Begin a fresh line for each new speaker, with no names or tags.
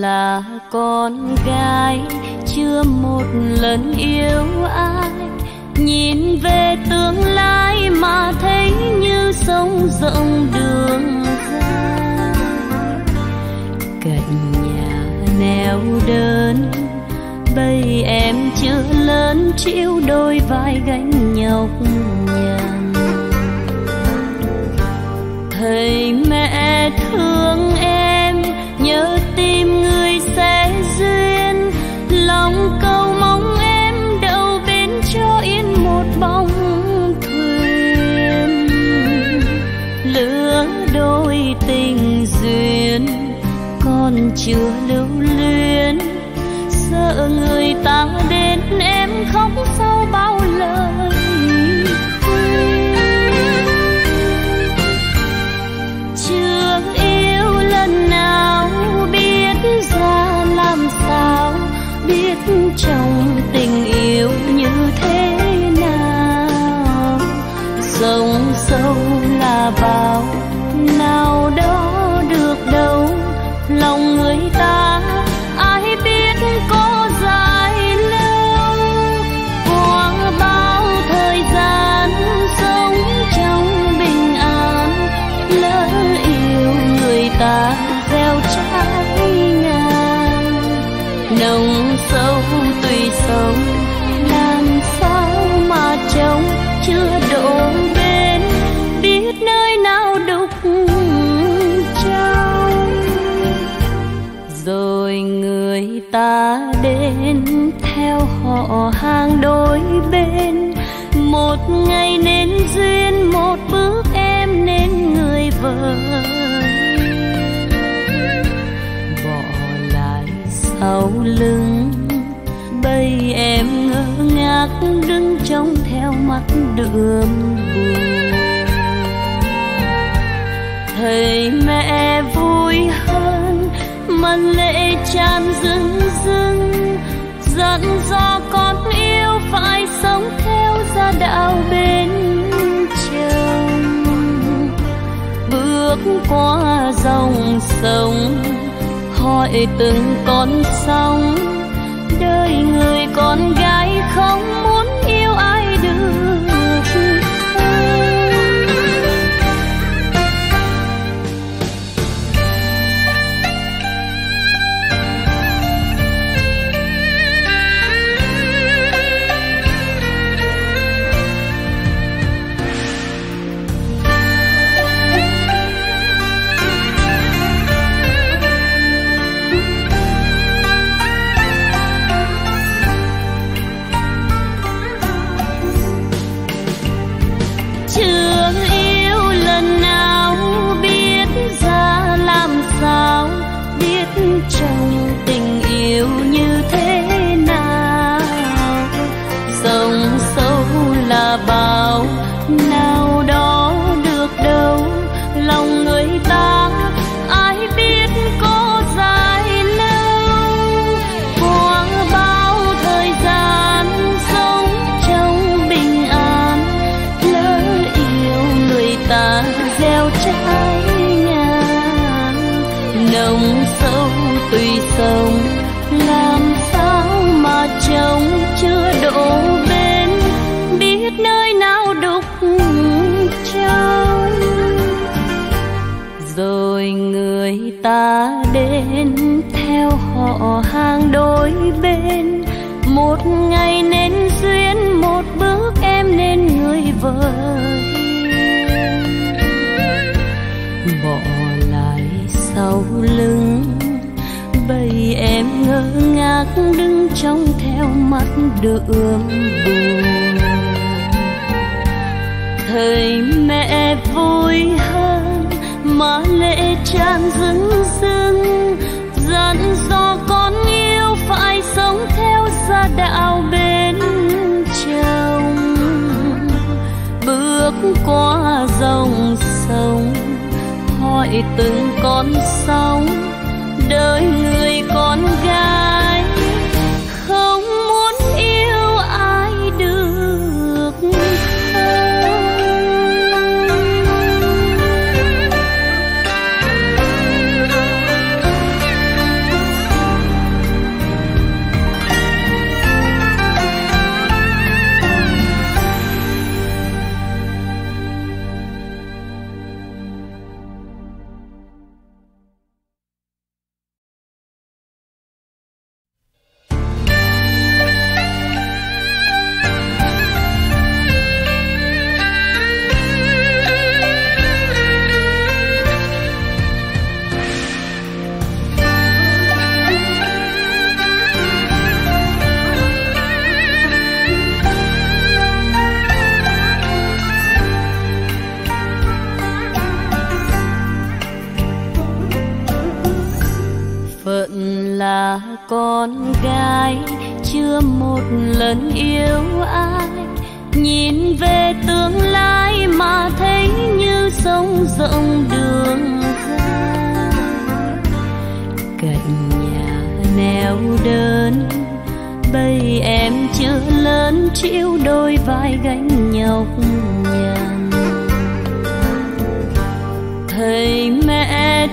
là con gái, chưa một lần yêu ai. Nhìn về tương lai mà thấy như sông rộng đường dài. Cạnh nhà neo đơn, bây em chưa lớn chịu đôi vai gánh nhọc nhằn. Thầy mẹ thương ta đến em khóc sao ta đến theo họ hàng đôi bên một ngày nên duyên, một bước em nên người vợ bỏ lại sau lưng, bây em ngơ ngác đứng trông theo mắt đường. buồn thầy mẹ vui hơn, mà lệ tràn rừng rừng dặn do con yêu phải sống theo gia đạo bên chồng. Bước qua dòng sông, hỏi từng con sóng đời người con gái lòng sâu, tùy sông làm sao mà trông chưa đổ bên biết nơi nào đục trong rồi người ta đến theo họ hàng đôi bên. Một ngày nên duyên, một bước em nên người vợ. Sau lưng. Bây em ngơ ngác đứng trông theo mắt đượm buồn thời mẹ vui hơn mà lệ tràn rưng rưng, dặn dò từng con sóng đời người con gái chưa một lần yêu ai. Nhìn về tương lai mà thấy như sông rộng đường dài. Cạnh nhà neo đơn, bây em chưa lớn chịu đôi vai gánh nhọc nhằn thầy mẹ